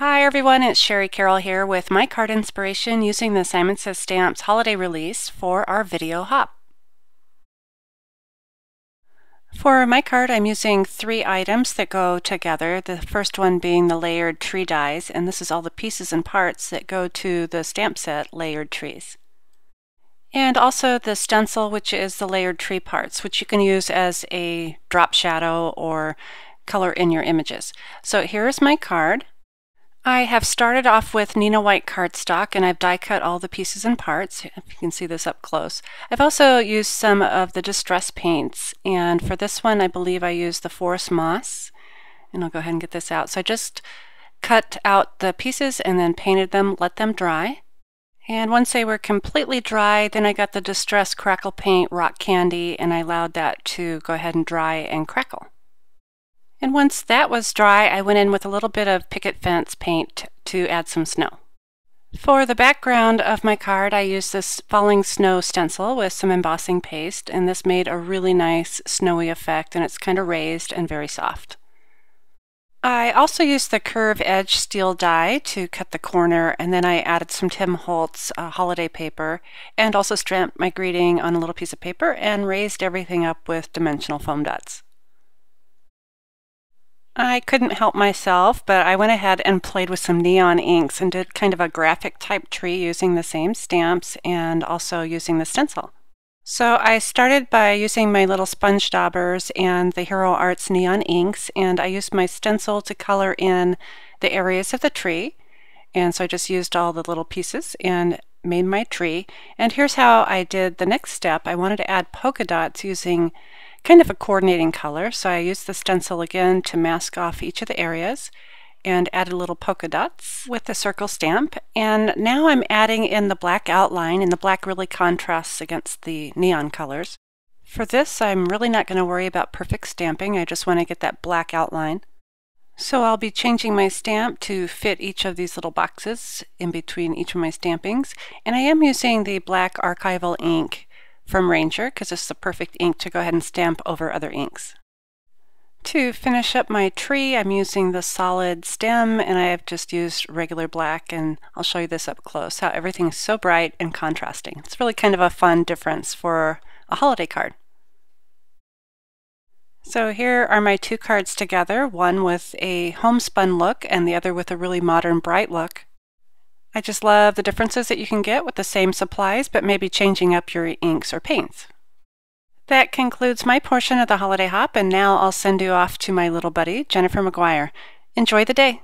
Hi everyone, it's Shari Carroll here with my card inspiration using the Simon Says Stamps holiday release for our video hop. For my card, I'm using three items that go together. The first one being the layered tree dies, and this is all the pieces and parts that go to the stamp set Layered Trees. And also the stencil, which is the layered tree parts, which you can use as a drop shadow or color in your images. So here is my card. I have started off with Neenah White cardstock and I've die cut all the pieces and parts, if you can see this up close. I've also used some of the distress paints and for this one I believe I used the Forest Moss and I'll go ahead and get this out. So I just cut out the pieces and then painted them, let them dry. And once they were completely dry, then I got the Distress Crackle Paint Rock Candy and I allowed that to go ahead and dry and crackle. And once that was dry, I went in with a little bit of picket fence paint to add some snow. For the background of my card, I used this falling snow stencil with some embossing paste, and this made a really nice snowy effect, and it's kind of raised and very soft. I also used the curve edge steel die to cut the corner, and then I added some Tim Holtz uh, holiday paper, and also stamped my greeting on a little piece of paper and raised everything up with dimensional foam dots. I couldn't help myself, but I went ahead and played with some neon inks and did kind of a graphic type tree using the same stamps and also using the stencil. So I started by using my little sponge daubers and the Hero Arts neon inks, and I used my stencil to color in the areas of the tree. And so I just used all the little pieces and made my tree. And here's how I did the next step. I wanted to add polka dots using kind of a coordinating color. So I used the stencil again to mask off each of the areas and added little polka dots with the circle stamp. And now I'm adding in the black outline, and the black really contrasts against the neon colors. For this, I'm really not going to worry about perfect stamping. I just want to get that black outline. So I'll be changing my stamp to fit each of these little boxes in between each of my stampings. And I am using the black archival ink from Ranger because it's the perfect ink to go ahead and stamp over other inks. To finish up my tree, I'm using the solid stem and I have just used regular black and I'll show you this up close, how everything's so bright and contrasting. It's really kind of a fun difference for a holiday card. So here are my two cards together, one with a homespun look and the other with a really modern bright look. I just love the differences that you can get with the same supplies, but maybe changing up your inks or paints. That concludes my portion of the holiday hop, and now I'll send you off to my little buddy, Jennifer McGuire. Enjoy the day.